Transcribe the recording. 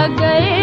अगर